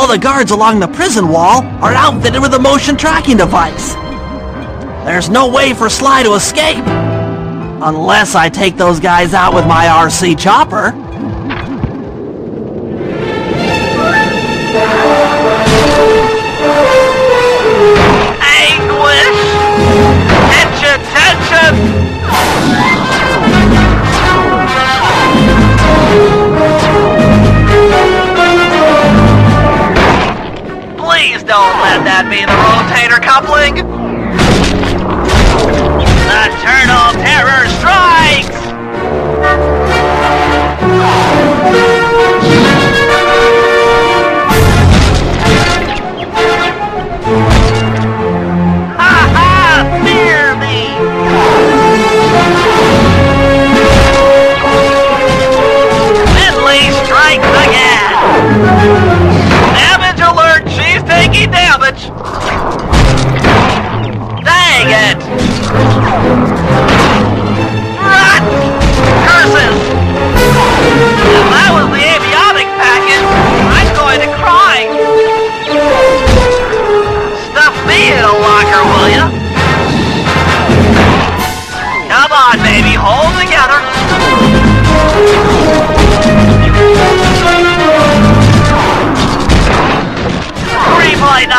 the guards along the prison wall are outfitted with a motion tracking device. There's no way for Sly to escape. Unless I take those guys out with my RC chopper.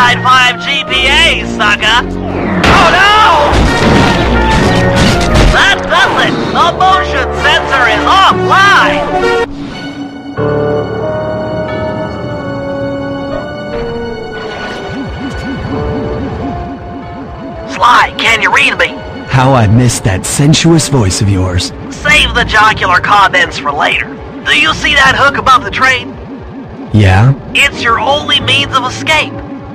Three point nine five GPA, sucker. Oh no! That does it. The motion sensor is offline. Sly, can you read me? How I missed that sensuous voice of yours. Save the jocular comments for later. Do you see that hook above the train? Yeah? It's your only means of escape.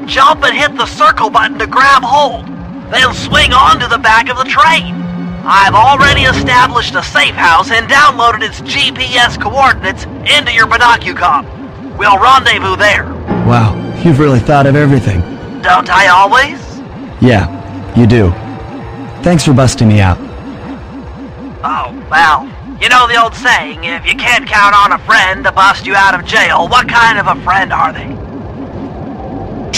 Jump and hit the circle button to grab hold. Then swing onto the back of the train. I've already established a safe house and downloaded its GPS coordinates into your binocucom. We'll rendezvous there. Wow, you've really thought of everything. Don't I always? Yeah, you do. Thanks for busting me out. Oh, well, you know the old saying, if you can't count on a friend to bust you out of jail, what kind of a friend are they?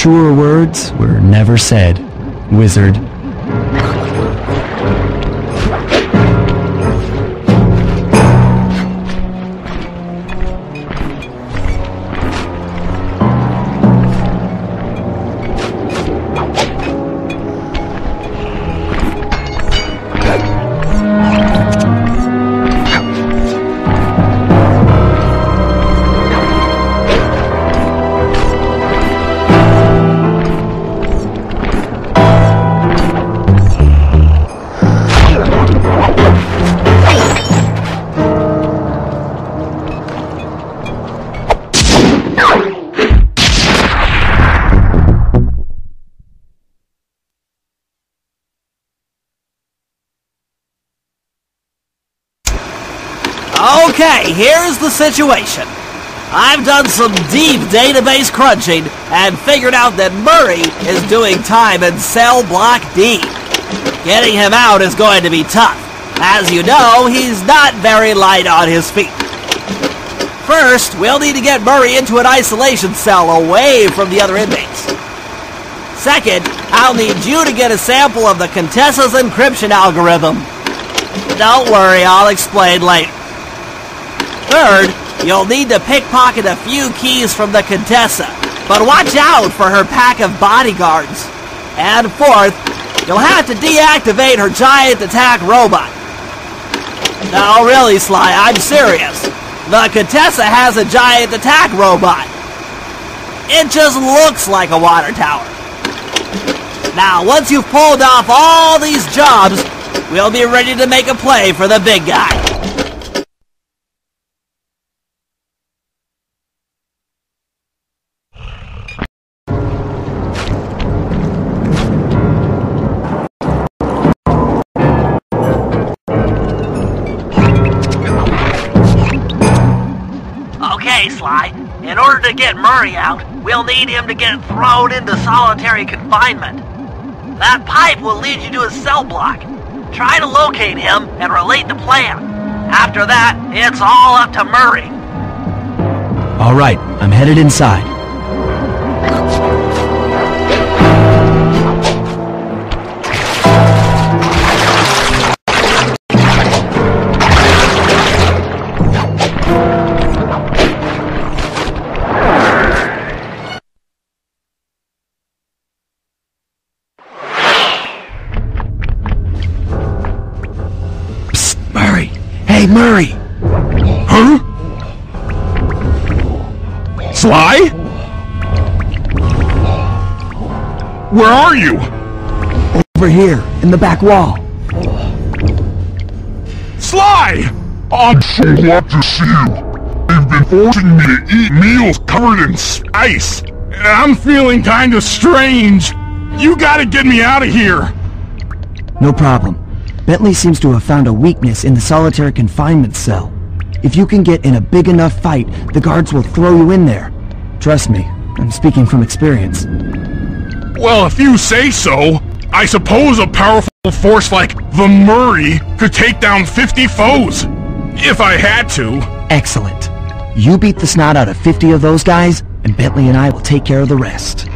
Truer words were never said, wizard. Okay, here's the situation. I've done some deep database crunching and figured out that Murray is doing time in cell block D. Getting him out is going to be tough. As you know, he's not very light on his feet. First, we'll need to get Murray into an isolation cell away from the other inmates. Second, I'll need you to get a sample of the Contessa's encryption algorithm. Don't worry, I'll explain later. Third, you'll need to pickpocket a few keys from the Contessa, but watch out for her pack of bodyguards. And fourth, you'll have to deactivate her giant attack robot. No, really, Sly, I'm serious. The Contessa has a giant attack robot. It just looks like a water tower. Now, once you've pulled off all these jobs, we'll be ready to make a play for the big guy. Okay, Sly. In order to get Murray out, we'll need him to get thrown into solitary confinement. That pipe will lead you to his cell block. Try to locate him and relate the plan. After that, it's all up to Murray. All right, I'm headed inside. Murray! Huh? Sly? Where are you? Over here, in the back wall. Sly! I'm so glad to see you. They've been forcing me to eat meals covered in ice. And I'm feeling kinda strange. You gotta get me out of here. No problem. Bentley seems to have found a weakness in the solitary confinement cell. If you can get in a big enough fight, the guards will throw you in there. Trust me, I'm speaking from experience. Well, if you say so, I suppose a powerful force like the Murray could take down 50 foes. If I had to. Excellent. You beat the snot out of 50 of those guys, and Bentley and I will take care of the rest.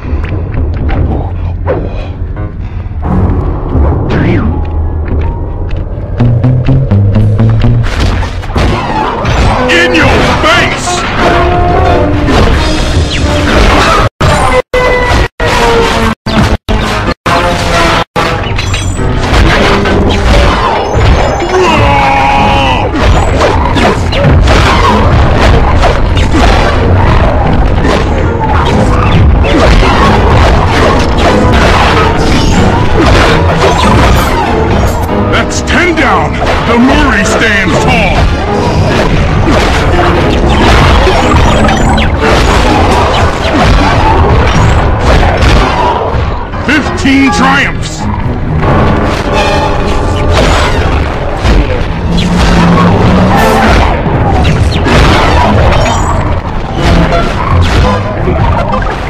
Fifteen triumphs!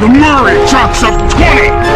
The Murray chalks up 20!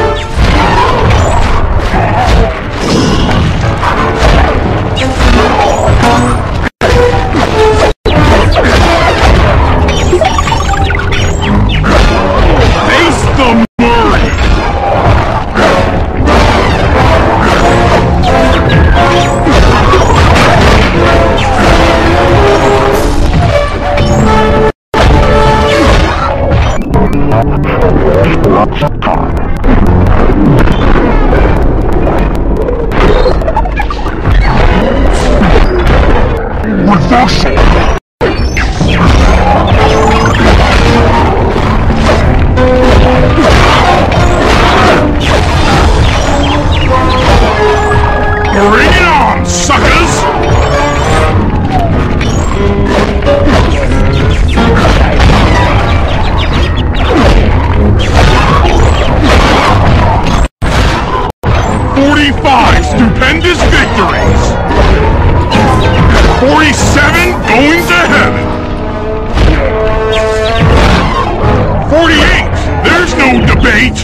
debate!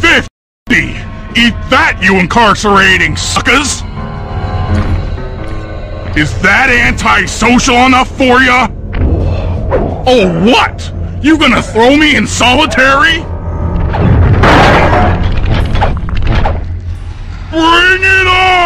Fifty! Eat that, you incarcerating suckers! Is that antisocial enough for ya? Oh, what? You gonna throw me in solitary? Bring it on!